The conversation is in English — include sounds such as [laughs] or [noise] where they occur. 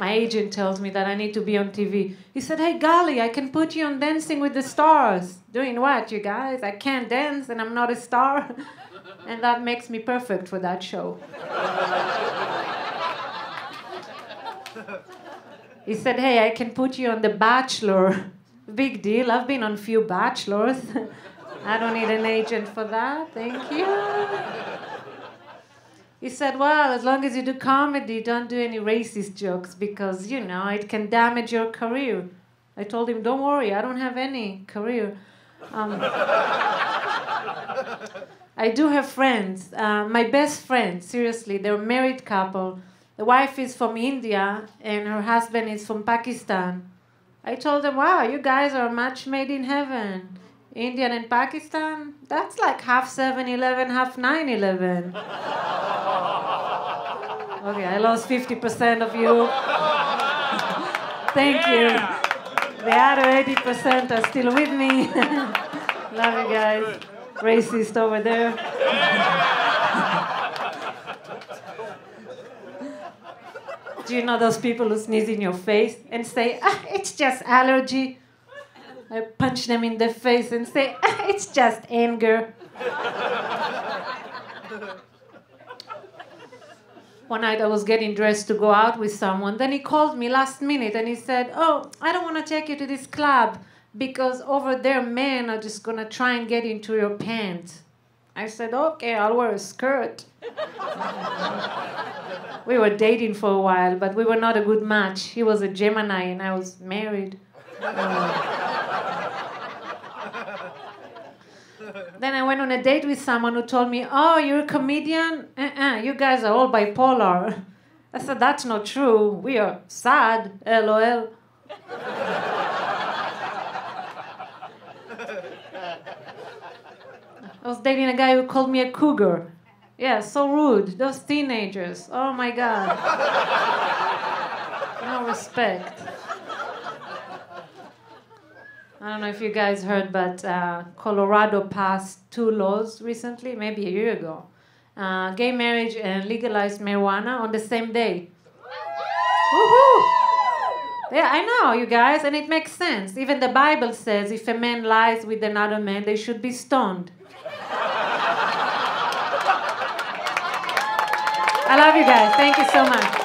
my agent tells me that I need to be on TV. He said, Hey, Gali, I can put you on Dancing with the Stars. Doing what, you guys? I can't dance and I'm not a star. [laughs] and that makes me perfect for that show. [laughs] he said, Hey, I can put you on The Bachelor. [laughs] Big deal. I've been on few bachelors. I don't need an agent for that. Thank you. He said, Well, as long as you do comedy, don't do any racist jokes because, you know, it can damage your career. I told him, Don't worry, I don't have any career. Um, I do have friends. Uh, my best friends, seriously, they're a married couple. The wife is from India and her husband is from Pakistan. I told them, Wow, you guys are a match made in heaven. Indian and Pakistan, that's like half 7 Eleven, half 9 11. Okay, I lost 50% of you. Thank you. The other 80% are still with me. [laughs] Love you guys. Racist over there. [laughs] Do you know those people who sneeze in your face and say, ah, it's just allergy? I punch them in the face and say, ah, it's just anger. One night I was getting dressed to go out with someone. Then he called me last minute and he said, Oh, I don't want to take you to this club because over there men are just going to try and get into your pants. I said, Okay, I'll wear a skirt. [laughs] we were dating for a while, but we were not a good match. He was a Gemini and I was married. [laughs] then I went on a date with someone who told me, Oh, you're a comedian? Uh-uh, you guys are all bipolar. [laughs] I said, That's not true. We are sad, lol. I was dating a guy who called me a cougar. Yeah, so rude. Those teenagers. Oh my God. [laughs] no respect. I don't know if you guys heard, but uh, Colorado passed two laws recently, maybe a year ago. Uh, gay marriage and legalized marijuana on the same day. Yeah, I know, you guys, and it makes sense. Even the Bible says if a man lies with another man, they should be stoned. I love you guys. Thank you so much.